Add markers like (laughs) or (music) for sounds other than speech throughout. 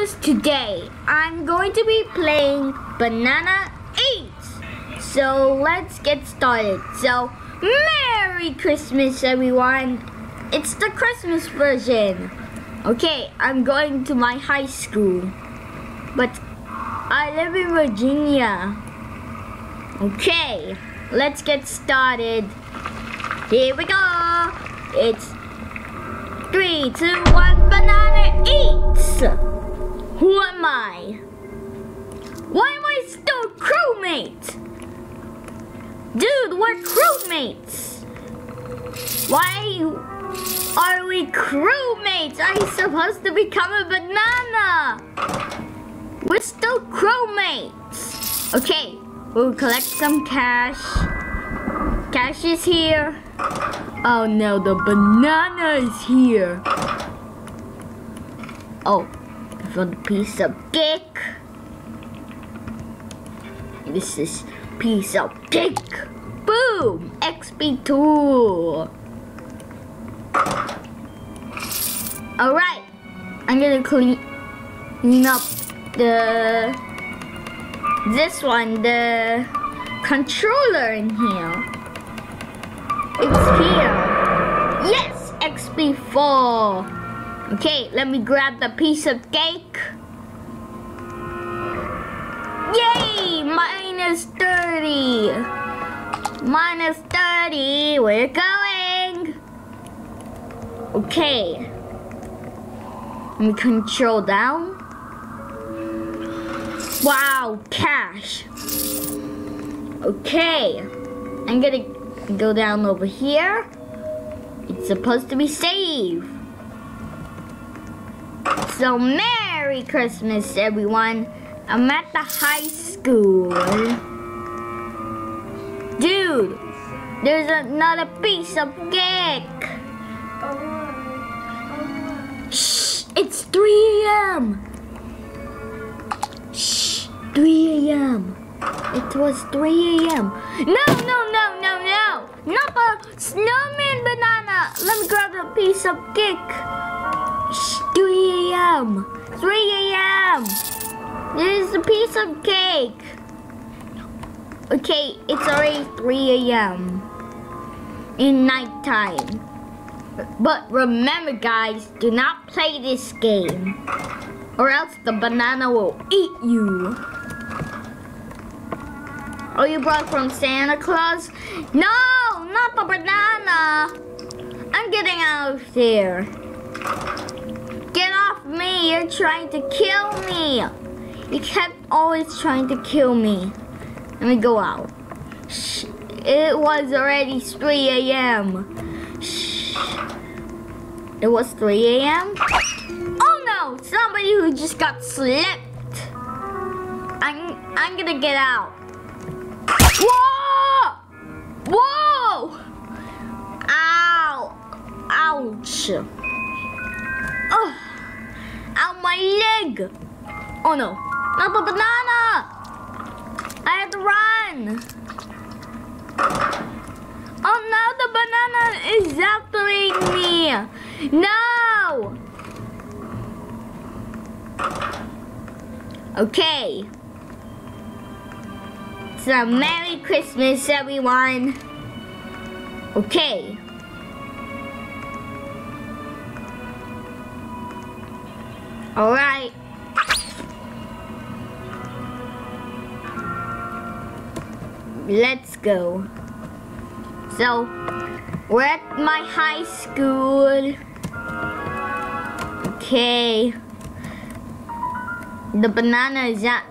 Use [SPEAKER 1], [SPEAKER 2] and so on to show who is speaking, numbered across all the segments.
[SPEAKER 1] Today. I'm going to be playing Banana Eats. So let's get started. So, Merry Christmas everyone. It's the Christmas version. Okay, I'm going to my high school. But I live in Virginia. Okay, let's get started. Here we go. It's Three, two, one, banana eats! Who am I? Why am I still crewmate? Dude, we're crewmates! Why are we crewmates? I'm supposed to become a banana! We're still crewmates! Okay, we'll collect some cash. Cash is here. Oh no, the banana is here. Oh, Found a piece of cake. This is piece of cake. Boom! XP2. Alright, I'm gonna clean up the this one, the controller in here. It's here. Yes, XP4. Okay, let me grab the piece of cake. Yay, minus 30. Minus 30, we're going. Okay. Let me control down. Wow, cash. Okay, I'm gonna go down over here. It's supposed to be safe. So Merry Christmas everyone. I'm at the high school. Dude, there's another piece of cake. Shh, it's 3 a.m. Shh, 3 a.m. It was 3 a.m. No, no, no, no, no. Not the snowman banana. Let me grab a piece of cake. Shh, 3 a.m. 3 a.m. There's a piece of cake. Okay, it's already 3 a.m. In nighttime. But remember guys, do not play this game. Or else the banana will eat you. Oh, you brought from Santa Claus? No, not the banana. I'm getting out of here. You're trying to kill me. You kept always trying to kill me. Let me go out. Shh. It was already 3 a.m. It was 3 a.m.? Oh no! Somebody who just got slipped. I'm I'm gonna get out. Whoa! Whoa! Ow! Ouch! Oh! Oh no! Not the banana! I have to run! Oh no, the banana is after me! No! Okay. So, Merry Christmas, everyone. Okay. Alright. Let's go. So, we're at my high school. Okay. The banana is not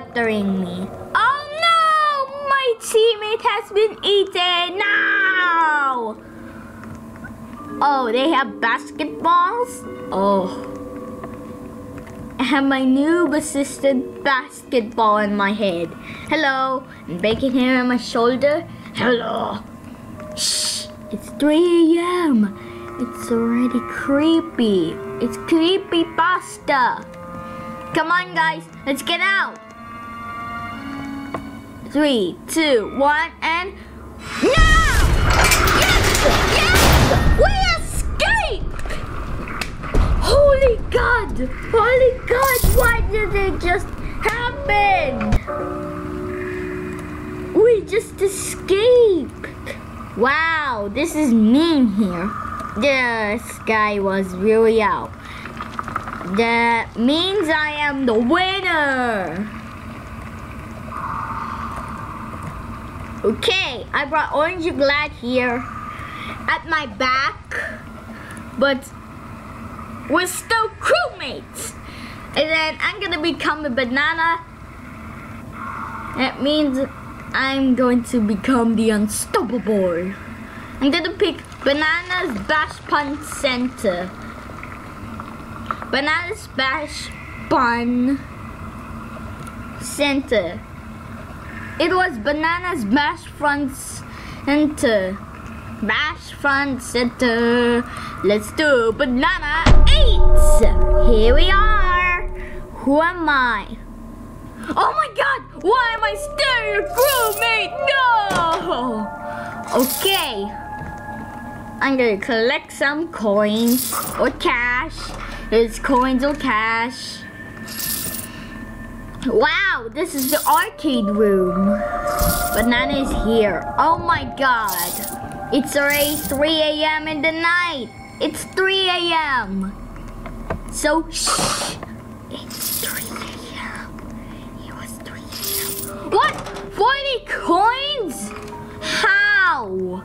[SPEAKER 1] aftering me. Oh no! My teammate has been eaten now! Oh, they have basketballs? Oh. I have my noob assistant basketball in my head. Hello, and bacon hair on my shoulder. Hello. Shh, it's 3 a.m. It's already creepy. It's creepy pasta. Come on, guys, let's get out. Three, two, one, and no! Holy God! Holy god! Why did it just happen? We just escaped. Wow, this is mean here. The sky was really out. That means I am the winner. Okay, I brought Orange Glad here at my back, but we're still crewmates. And then I'm gonna become a banana. That means I'm going to become the unstoppable. I'm gonna pick Bananas Bash Pun Center. Bananas Bash Pun Center. It was Bananas Bash Front Center. Bash Front Center. Let's do Banana 8! Here we are. Who am I? Oh my god! Why am I still your crewmate? No! Okay. I'm gonna collect some coins or cash. There's coins or cash. Wow, this is the arcade room. Banana is here. Oh my god. It's already 3 a.m. in the night. It's 3 a.m. So, shh. It's 3 a.m. It was 3 a.m. What? 40 coins? How?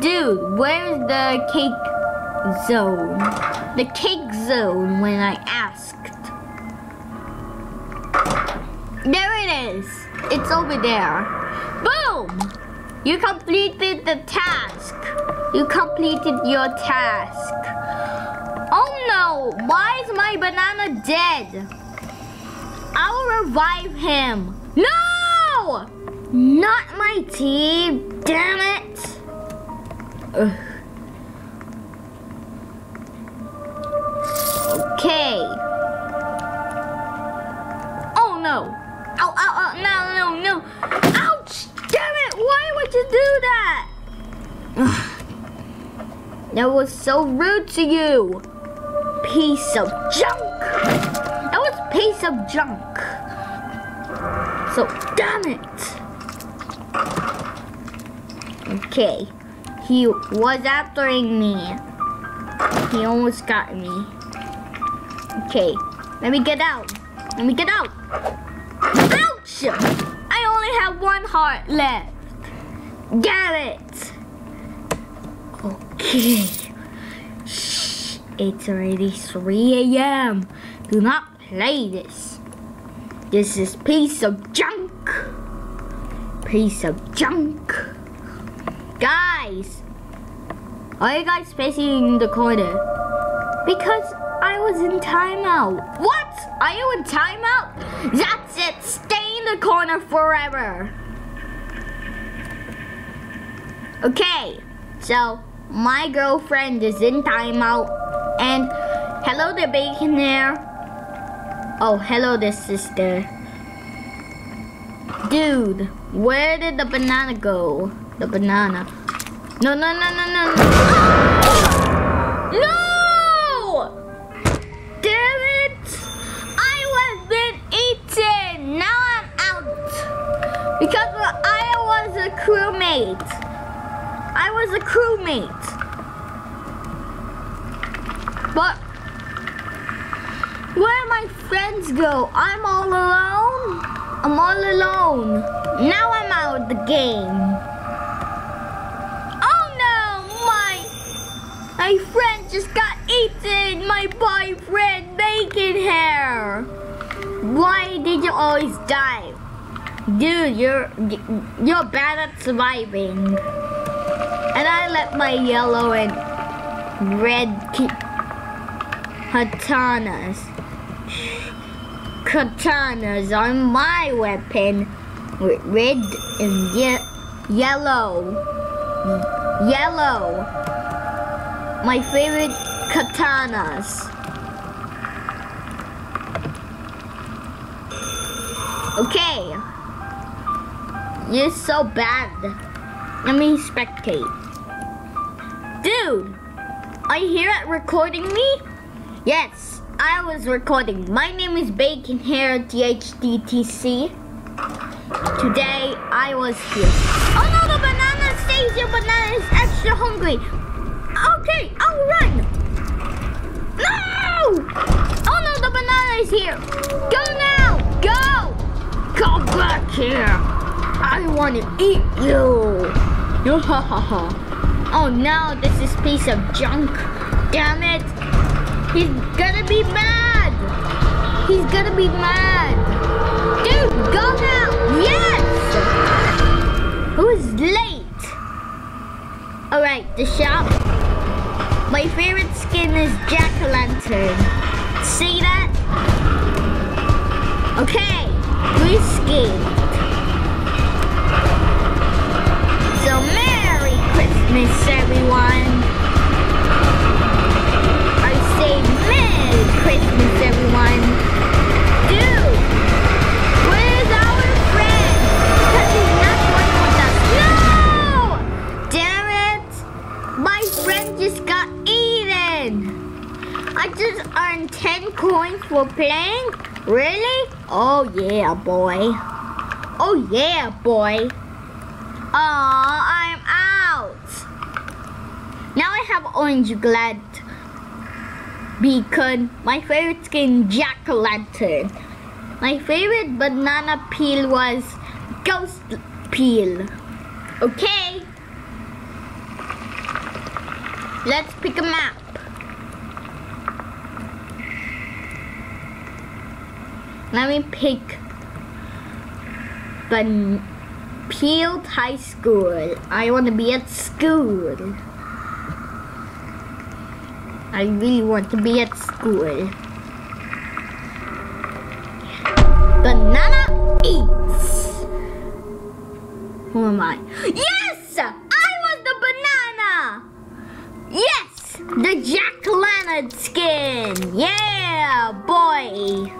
[SPEAKER 1] Dude, where's the cake zone? The cake zone when I asked. There it is. It's over there. Boom! You completed the task. You completed your task. Oh no! Why is my banana dead? I'll revive him. No! Not my team. Damn it. Ugh. Okay. Oh no. Ow, ow, ow, no, no, no. Why would you do that? (sighs) That was so rude to you. Piece of junk. That was piece of junk. So, damn it. Okay. He was after me. He almost got me. Okay, let me get out. Let me get out. Ouch! I only have one heart left. Get it. Okay. Shh. It's already 3 a.m. Do not play this. This is piece of junk. Piece of junk. Guys, are you guys facing the corner? Because I was in timeout. What? Are you in timeout? That's it. Stay in the corner forever. Okay, so my girlfriend is in timeout. And hello there, bacon there. Oh, hello there, sister. Dude, where did the banana go? The banana. No, no, no, no, no, no. No! Damn it! I was been eaten. Now I'm out. Because I was a crewmate. I was a crewmate. But where my friends go? I'm all alone. I'm all alone. Now I'm out of the game. Oh no, my my friend just got eaten. My boyfriend bacon hair. Why did you always die? Dude, you're you're bad at surviving. Let my yellow and red katanas. Katanas are my weapon with red and ye- yellow. Yellow. My favorite katanas. Okay. You're so bad. Let me spectate. Dude, Are you here at recording me? Yes, I was recording. My name is Bacon Hair DHDTC. Today I was here. Oh no, the banana station banana is extra hungry. Okay, I'll run. No! Oh no, the banana is here. Go now, go! Come back here. I want to eat you. (laughs) oh no, this is piece of junk. Damn it. He's gonna be mad. He's gonna be mad. Dude, go now. Yes! Who's late? Alright, the shop. My favorite skin is Jack-O-Lantern. See that? Okay, we skin. So Merry Christmas, everyone. I say Merry Christmas, everyone. Dude, where's our friend? Because he's not with us. No! Damn it! My friend just got eaten. I just earned 10 coins for playing? Really? Oh yeah, boy. Oh yeah, boy. Aw, I'm out. Now I have orange glad beacon. My favorite skin, jack-o'-lantern. My favorite banana peel was ghost peel. Okay. Let's pick a map. Let me pick Ban Peeled High School. I want to be at school. I really want to be at school. Banana eats. Who am I? Yes! I was the banana! Yes! The Jack-O-Lantern skin! Yeah, boy!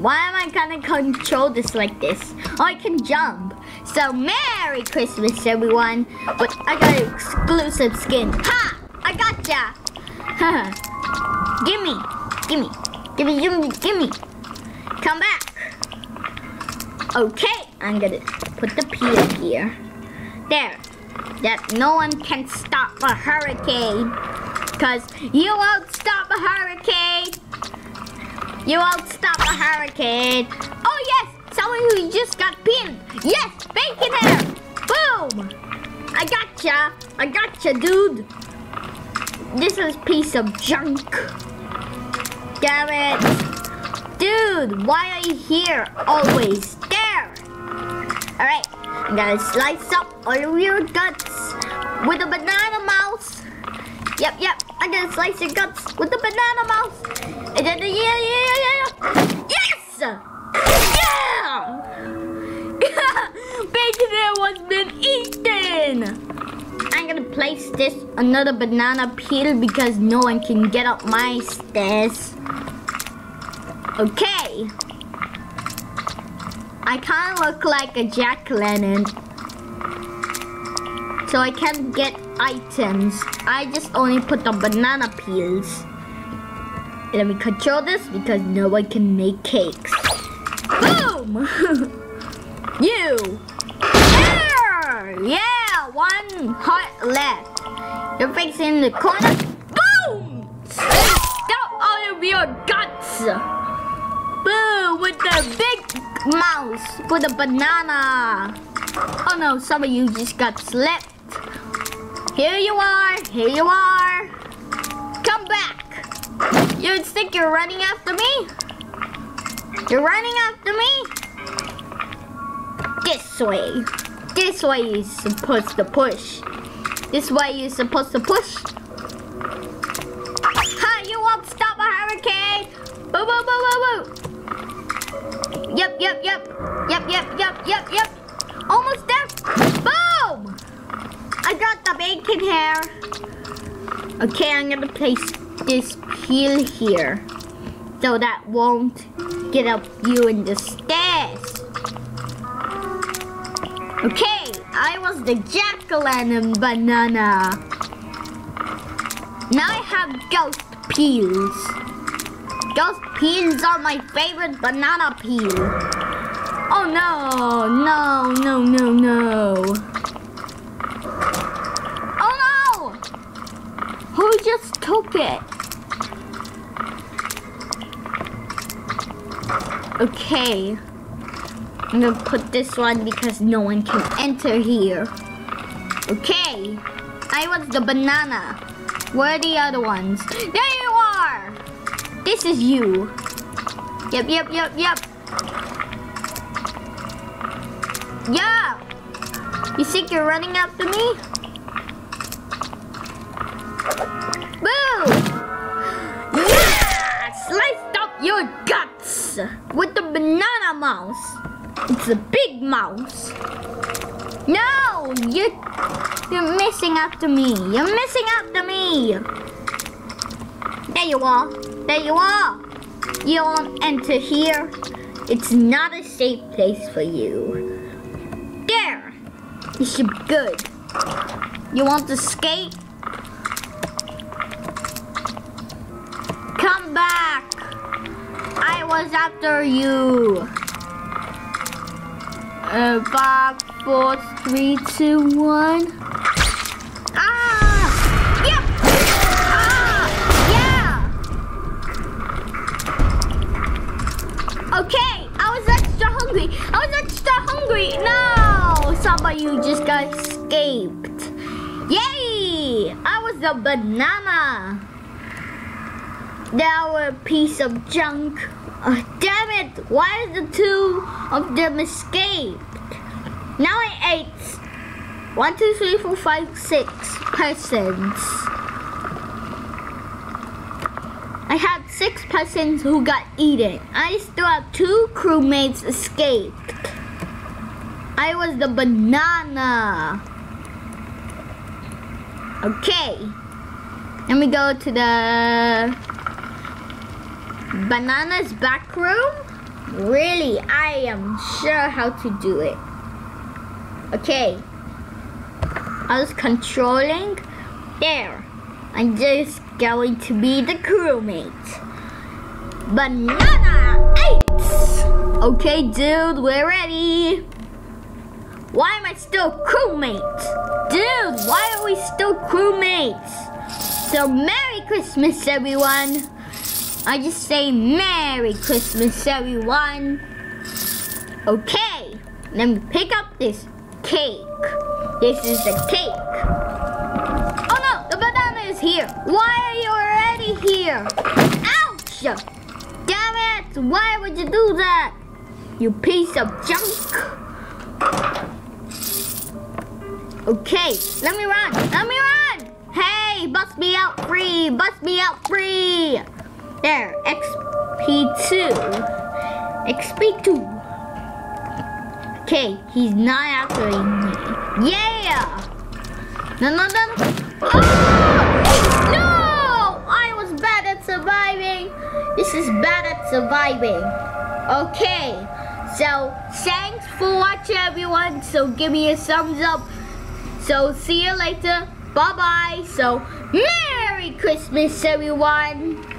[SPEAKER 1] Why am I gonna control this like this? Oh, I can jump. So, Merry Christmas, everyone. But I got an exclusive skin. Ha! I gotcha! (laughs) Gimme, gimme, gimme, gimme, gimme. Come back. Okay, I'm gonna put the peel here. There. That no one can stop a hurricane. Cause you won't stop a hurricane. You won't stop a hurricane. Oh yes, someone who just got pinned. Yes, bacon hair. Boom. I gotcha. I gotcha, dude. This is piece of junk. Damn it. Dude, why are you here always? There. Alright, I'm gonna slice up all your guts with a banana mouse. Yep, yep, I'm gonna slice your guts with the banana mouse. And then, yeah, yeah, yeah, yeah. Yes! Yeah! (laughs) Bacon hair was been eaten! Gonna place this another banana peel because no one can get up my stairs. Okay. I kind of look like a jack-o'-lantern. So I can't get items. I just only put the banana peels. Let me control this because no one can make cakes. Boom! (laughs) you! There! Yeah! One heart left. You're facing the corner. Boom! Stop all of your guts! Boo! With the big mouse. With a banana. Oh no, some of you just got slipped. Here you are. Here you are. Come back. You think you're running after me? You're running after me? This way. This way you're supposed to push. This way you're supposed to push. Ha! You won't stop a hurricane! Boo boo boo boo boo! Yep, yep, yep. Yep, yep, yep, yep, yep. Almost there. Boom! I got the bacon hair. Okay, I'm gonna place this peel here. So that won't get up you in the stairs. Okay, I was the jack-o'-lantern banana. Now I have ghost peels. Ghost peels are my favorite banana peel. Oh no, no, no, no, no. Oh no! Who just took it? Okay. I'm gonna put this one because no one can enter here. Okay. I was the banana. Where are the other ones? There you are! This is you. Yep, yep, yep, yep. Yeah! You think you're running after me? Boo! Yeah! Sliced up your guts with the banana mouse. It's a big mouse. No! You, you're missing after me. You're missing after me. There you are. There you are. You won't enter here. It's not a safe place for you. There. You should be good. You want to skate? Come back. I was after you. Uh, five, four, three, two, one. Ah! Yep! Ah! Yeah! Okay, I was extra hungry. I was extra hungry. No! Somebody just got escaped. Yay! I was a banana. Now a piece of junk. Oh, damn it! Why did the two of them escape? Now I ate one, two, three, four, five, six persons. I had six persons who got eaten. I still have two crewmates escaped. I was the banana. Okay. Let me go to the Banana's back room? Really, I am sure how to do it. Okay. I was controlling. There. I'm just going to be the crewmate. Banana Eats! Okay, dude, we're ready. Why am I still crewmate? Dude, why are we still crewmates? So, Merry Christmas, everyone. I just say Merry Christmas, everyone. Okay, let me pick up this cake. This is the cake. Oh no, the banana is here. Why are you already here? Ouch! Damn it! Why would you do that? You piece of junk. Okay, let me run. Let me run. Hey, bust me out free. Bust me out free. There, XP2. XP2. Okay, he's not after me. Yeah! No, no, no. Oh! No! I was bad at surviving. This is bad at surviving. Okay, so thanks for watching, everyone. So give me a thumbs up. So see you later. Bye-bye. So Merry Christmas, everyone.